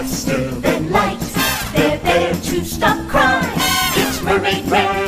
faster than light. They're there to stop crime. It's Mermaid Rare.